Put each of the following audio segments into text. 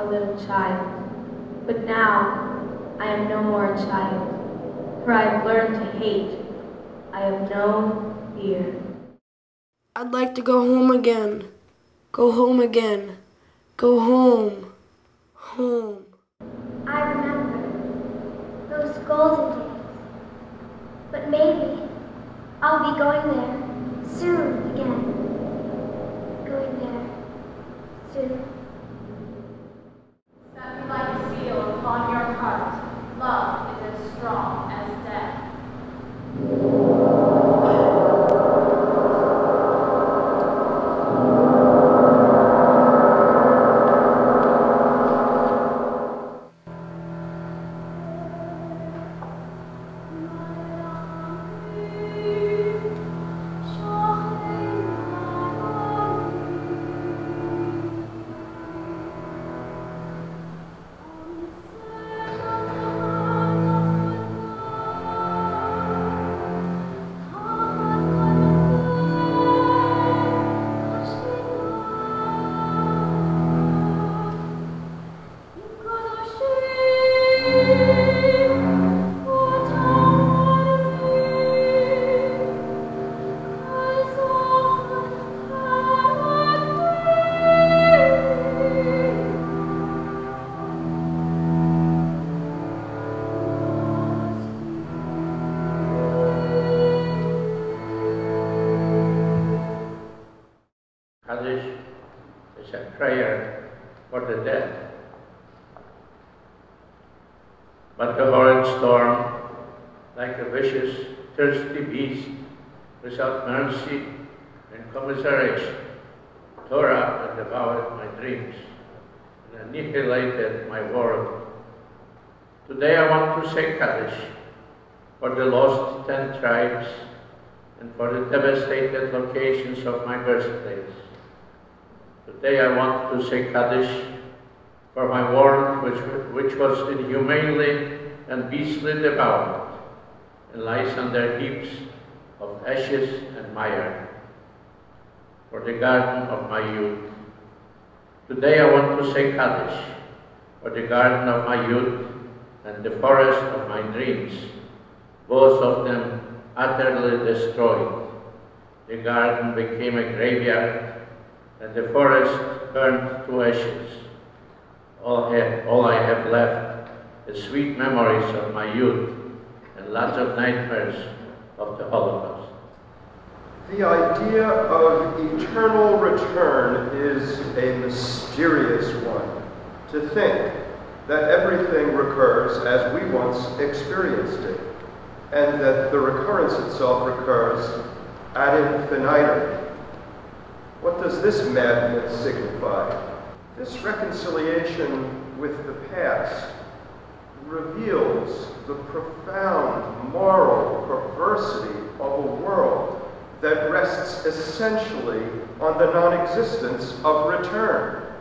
I was once a little child, but now I am no more a child, for I have learned to hate. I have no fear. I'd like to go home again. Go home again. Go home. Home. I remember those golden days. But maybe I'll be going there thirsty beast, without mercy and commiseration, tore up and devoured my dreams and annihilated my world. Today I want to say Kaddish for the lost ten tribes and for the devastated locations of my birthplace. Today I want to say Kaddish for my world which, which was inhumanely and beastly devoured and lies under heaps of ashes and mire. For the garden of my youth. Today I want to say Kaddish for the garden of my youth and the forest of my dreams, both of them utterly destroyed. The garden became a graveyard and the forest burned to ashes. All, have, all I have left is sweet memories of my youth lots of nightmares of the Holocaust. The idea of eternal return is a mysterious one. To think that everything recurs as we once experienced it, and that the recurrence itself recurs ad infinitum. What does this madness signify? This reconciliation with the past reveals the profound moral perversity of a world that rests essentially on the non-existence of return.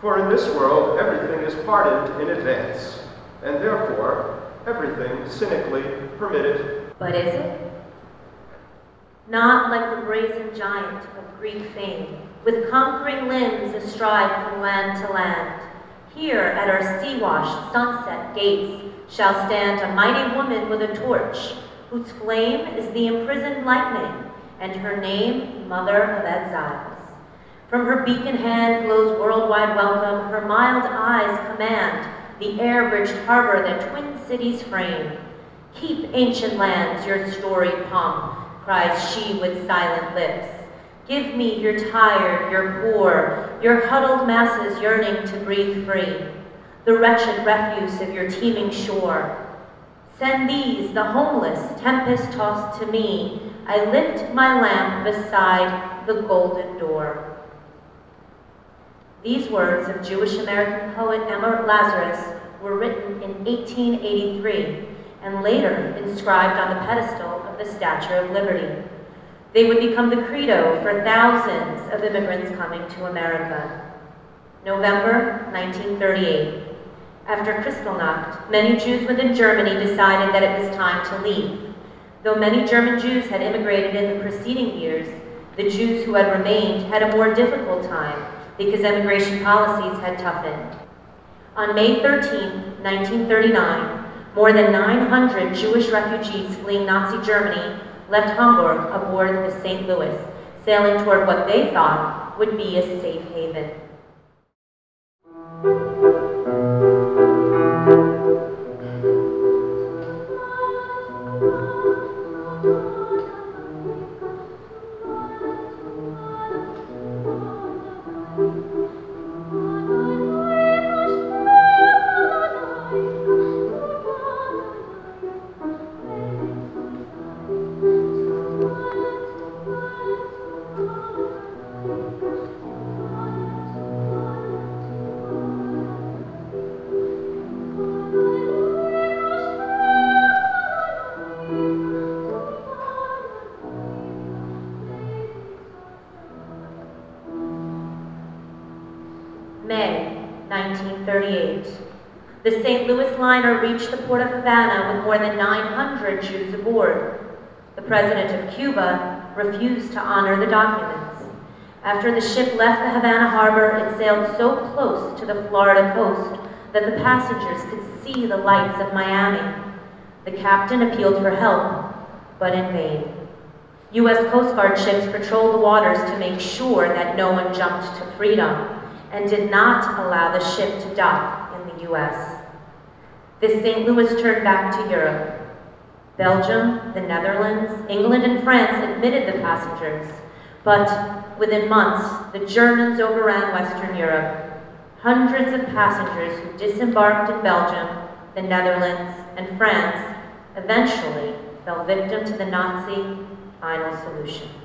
For in this world, everything is pardoned in advance, and therefore, everything cynically permitted. But is it? Not like the brazen giant of Greek fame, with conquering limbs astride from land to land. Here at our sea-washed sunset gates shall stand a mighty woman with a torch, whose flame is the imprisoned lightning, and her name, Mother of Exiles. From her beacon hand glows worldwide welcome, her mild eyes command the air-bridged harbor that twin cities frame. Keep ancient lands your storied pomp, cries she with silent lips. Give me your tired, your poor, your huddled masses yearning to breathe free, the wretched refuse of your teeming shore. Send these, the homeless, tempest-tossed to me. I lift my lamp beside the golden door. These words of Jewish American poet Emma Lazarus were written in 1883 and later inscribed on the pedestal of the Statue of Liberty. They would become the credo for thousands of immigrants coming to America. November 1938. After Kristallnacht, many Jews within Germany decided that it was time to leave. Though many German Jews had immigrated in the preceding years, the Jews who had remained had a more difficult time because immigration policies had toughened. On May 13, 1939, more than 900 Jewish refugees fleeing Nazi Germany left Hamburg aboard the St. Louis, sailing toward what they thought would be a safe haven. 1938. The St. Louis liner reached the port of Havana with more than 900 Jews aboard. The president of Cuba refused to honor the documents. After the ship left the Havana harbor, it sailed so close to the Florida coast that the passengers could see the lights of Miami. The captain appealed for help, but in vain. U.S. Coast Guard ships patrolled the waters to make sure that no one jumped to freedom and did not allow the ship to dock in the U.S. The St. Louis turned back to Europe. Belgium, the Netherlands, England, and France admitted the passengers, but within months, the Germans overran Western Europe. Hundreds of passengers who disembarked in Belgium, the Netherlands, and France eventually fell victim to the Nazi final solution.